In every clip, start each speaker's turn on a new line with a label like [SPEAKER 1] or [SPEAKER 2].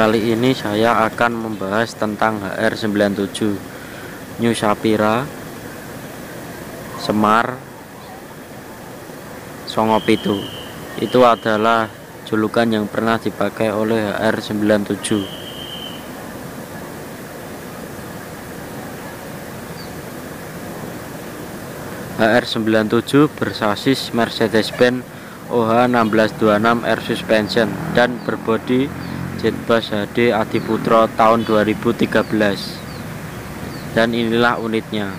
[SPEAKER 1] Kali ini saya akan membahas tentang HR97 New Sapira Semar Songopitu. Itu adalah julukan yang pernah dipakai oleh HR97 HR97 bersasis Mercedes-Benz OH1626 R Suspension dan berbodi Jetbus HD Adiputro tahun 2013 dan inilah unitnya.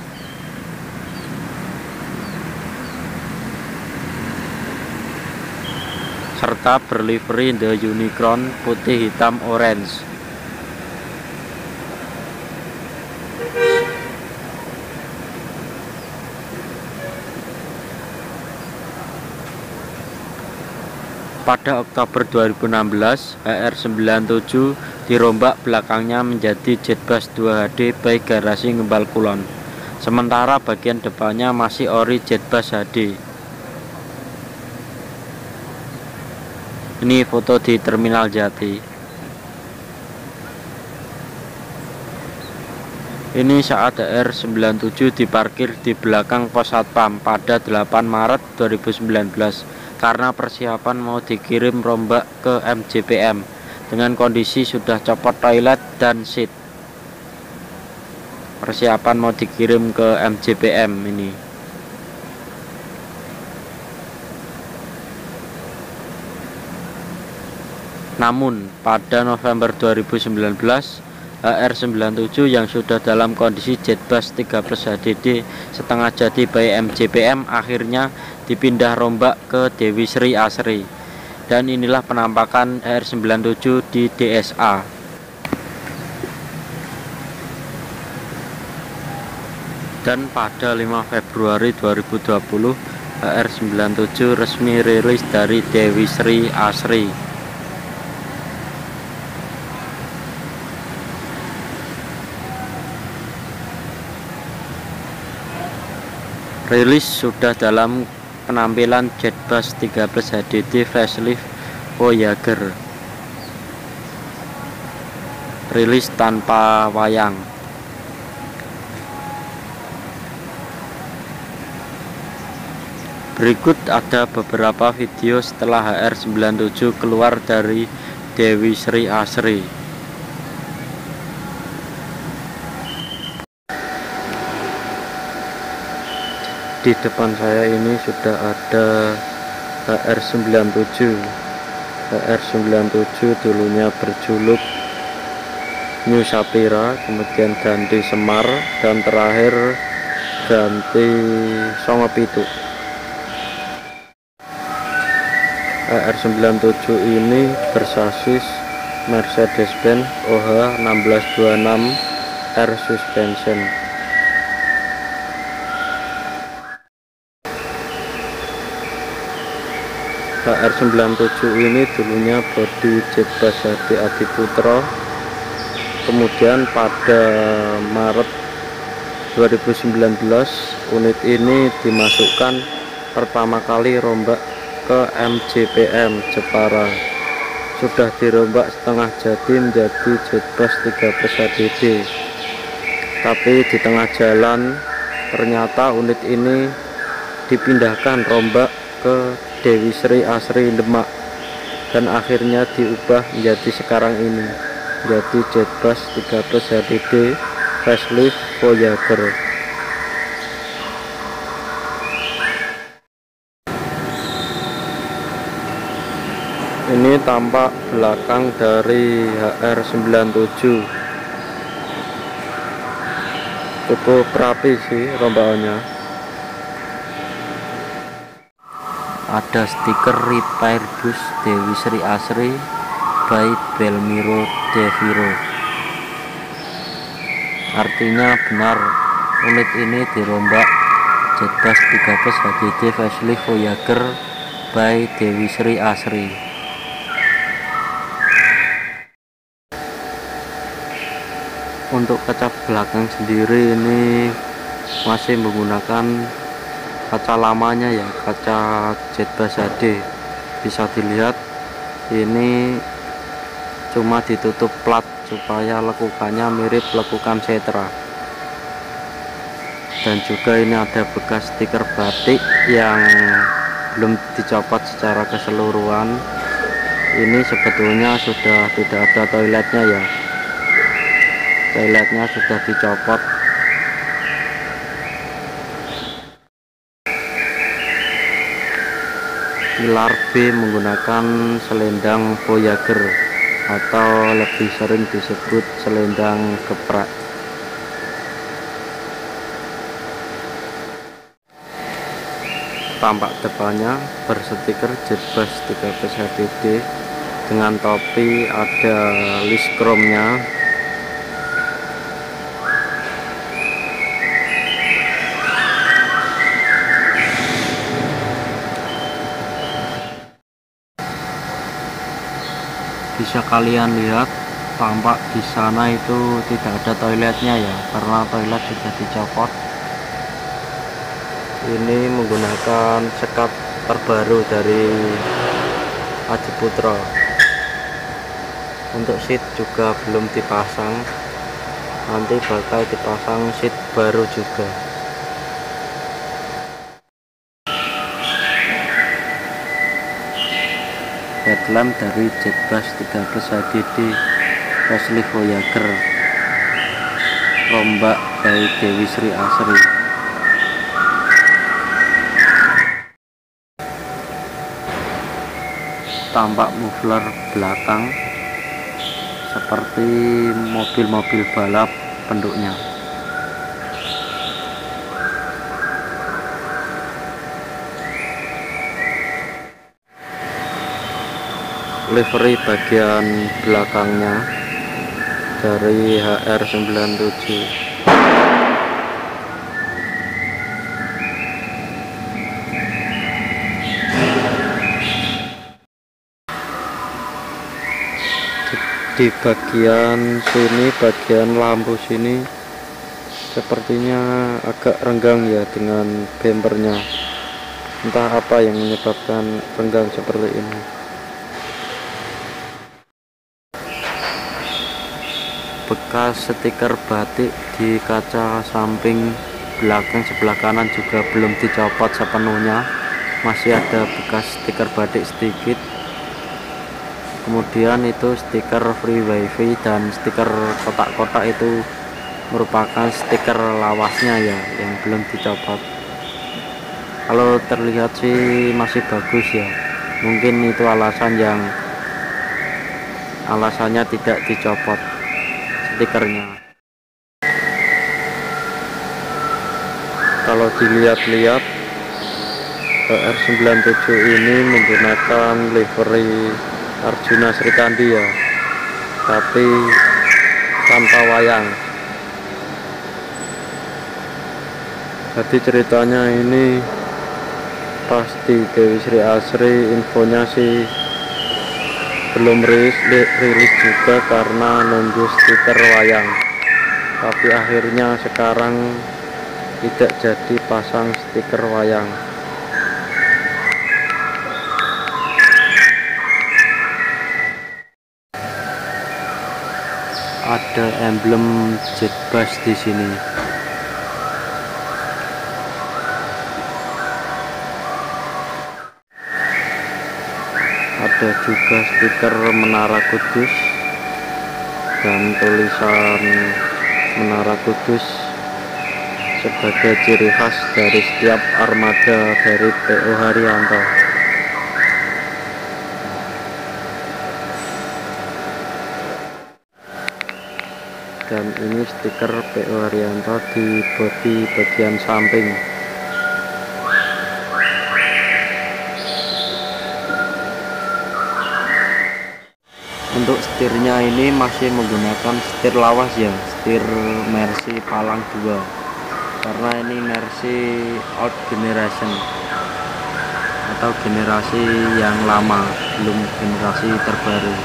[SPEAKER 1] Serta berlivery The Unicorn putih hitam orange Pada Oktober 2016, HR97 dirombak belakangnya menjadi Jetbus 2HD by Garasi Ngembal Kulon. Sementara bagian depannya masih ori Jetbus HD. Ini foto di Terminal Jati. Ini saat HR97 diparkir di belakang pos satpam pada 8 Maret 2019 karena persiapan mau dikirim rombak ke MJPM dengan kondisi sudah copot toilet dan seat. Persiapan mau dikirim ke MJPM ini. Namun pada November 2019 HR97 yang sudah dalam kondisi jetbus 13 HDD setengah jadi by MJPM akhirnya dipindah rombak ke Dewi Sri Asri. Dan inilah penampakan HR97 di DSA dan pada 5 Februari 2020 HR97 resmi rilis dari Dewi Sri Asri rilis sudah dalam penampilan Jetbus 13 HDD facelift Voyager. Rilis tanpa wayang. Berikut ada beberapa video setelah HR97 keluar dari Dewi Sri Asri di depan saya ini sudah ada HR97 HR97 dulunya berjuluk New Sapira kemudian ganti Semar dan terakhir ganti Songopitu HR97 ini bersasis Mercedes-Benz OH 1626 R Suspension HR97 ini dulunya body Jetbus HD Adiputro kemudian pada Maret 2019 unit ini dimasukkan pertama kali rombak ke MJPM Jepara. Sudah dirombak setengah jadi menjadi Jetbus 13 HDD tapi di tengah jalan ternyata unit ini dipindahkan rombak ke Dewi Sri Asri Demak dan akhirnya diubah menjadi sekarang ini menjadi Jetbus 13 HDD facelift Voyager. Ini tampak belakang dari HR97 cukup rapi sih rombaannya ada stiker repair bus Dewi Sri Asri by Belmiro Deviro artinya benar unit ini dirombak Jetbus 13 HDD facelift Voyager by Dewi Sri Asri. Untuk kaca belakang sendiri ini masih menggunakan kaca lamanya ya kaca Jetbus HD bisa dilihat ini cuma ditutup plat supaya lekukannya mirip lekukan setra. Dan juga ini ada bekas stiker batik yang belum dicopot secara keseluruhan. Ini sebetulnya sudah tidak ada toiletnya ya. Toiletnya sudah dicopot pilar B menggunakan selendang Voyager atau lebih sering disebut selendang geprak tampak depannya berstiker jetbus 13 HDD dengan topi ada list chrome-nya bisa kalian lihat tampak di sana itu tidak ada toiletnya ya karena toilet sudah dicopot. Ini menggunakan sekat terbaru dari Aji Putra untuk seat juga belum dipasang nanti bakal dipasang seat baru juga headlamp dari Jetbus 13 HDD Wesley Voyager rombak dari Dewi Sri Asri. Tampak muffler belakang seperti mobil-mobil balap penduknya livery bagian belakangnya dari HR97 di bagian sini bagian lampu sini sepertinya agak renggang ya dengan bempernya. Entah apa yang menyebabkan renggang seperti ini bekas stiker batik di kaca samping belakang sebelah kanan juga belum dicopot sepenuhnya. Masih ada bekas stiker batik sedikit. Kemudian itu stiker free wifi dan stiker kotak-kotak itu merupakan stiker lawasnya ya yang belum dicopot. Kalau terlihat sih masih bagus ya. Mungkin itu alasan yang alasannya tidak dicopot stikernya. Kalau dilihat-lihat R97 ini menggunakan livery Arjuna Srikandi ya. Tapi tanpa wayang. Jadi ceritanya ini pasti Dewi Sri Asri infonya sih belum rilis, rilis juga karena nunggu stiker wayang. Tapi akhirnya sekarang tidak jadi pasang stiker wayang. Ada emblem jetbus di sini ada juga stiker Menara Kudus dan tulisan Menara Kudus sebagai ciri khas dari setiap armada dari PO Haryanto. Dan ini stiker PO Haryanto di bodi bagian samping untuk setirnya ini masih menggunakan setir lawas ya setir Mercy Palang 2 karena ini Mercy old generation atau generasi yang lama belum generasi terbaru.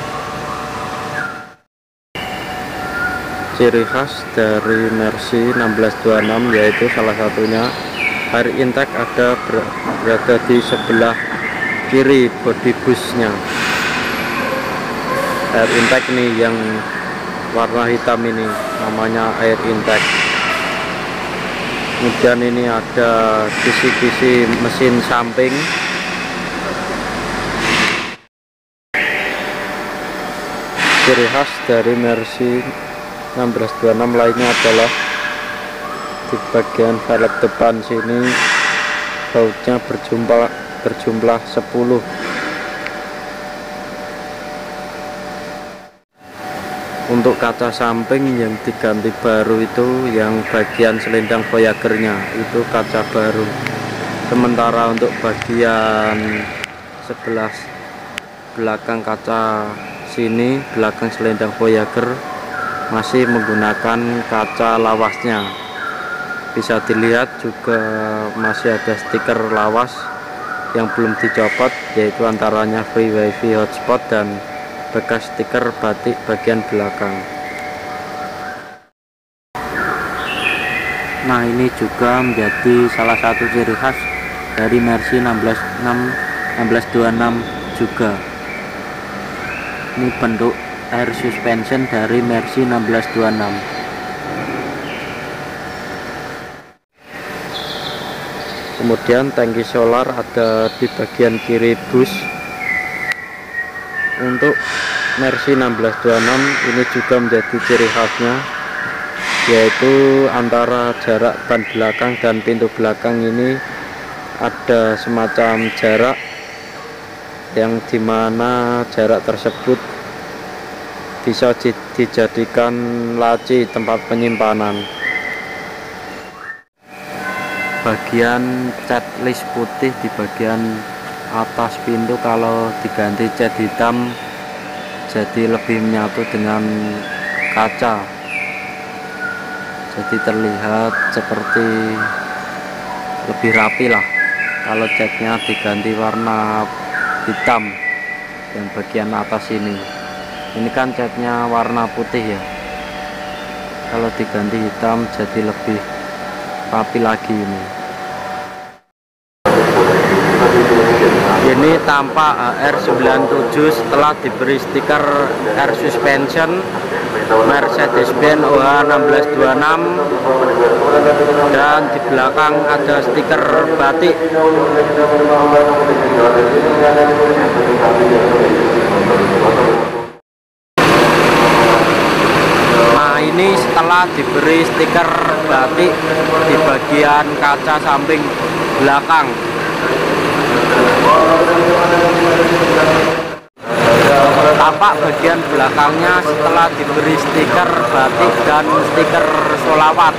[SPEAKER 1] Ciri khas dari Mercy 1626 yaitu salah satunya air intake ada berada di sebelah kiri body busnya air intake nih yang warna hitam ini namanya air intake. Kemudian ini ada kisi-kisi mesin samping. Ciri khas dari Mercy 1626 lainnya adalah di bagian velg depan sini bautnya berjumlah berjumlah 10 untuk kaca samping yang diganti baru itu yang bagian selendang Voyagernya itu kaca baru. Sementara untuk bagian sebelah belakang kaca sini belakang selendang Voyager masih menggunakan kaca lawasnya. Bisa dilihat juga masih ada stiker lawas yang belum dicopot yaitu antaranya free wifi hotspot dan bekas stiker batik bagian belakang. Nah ini juga menjadi salah satu ciri khas dari Mercy 1626 juga. Ini bentuk air suspension dari Mercy 1626 kemudian tangki solar ada di bagian kiri bus untuk Mercy 1626 ini juga menjadi ciri khasnya yaitu antara jarak ban belakang dan pintu belakang ini ada semacam jarak yang di mana jarak tersebut bisa dijadikan laci tempat penyimpanan. Bagian cat list putih di bagian atas pintu kalau diganti cat hitam jadi lebih menyatu dengan kaca. Jadi terlihat seperti lebih rapi lah kalau catnya diganti warna hitam yang bagian atas ini. Ini kan catnya warna putih ya. Kalau diganti hitam jadi lebih rapi lagi ini ini tampak R97 setelah diberi stiker air suspension Mercedes-Benz OH1626 dan di belakang ada stiker batik. Nah ini setelah diberi stiker batik di bagian kaca samping belakang tampak bagian belakangnya setelah diberi stiker batik dan stiker solawat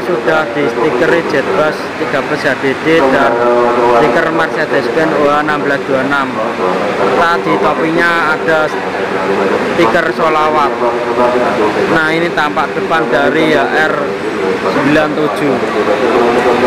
[SPEAKER 1] sudah di stiker Jetbus 13 HDD dan stiker Mercedes-Benz OH1626 serta di topinya ada stiker solawat. Nah ini tampak depan dari HR 97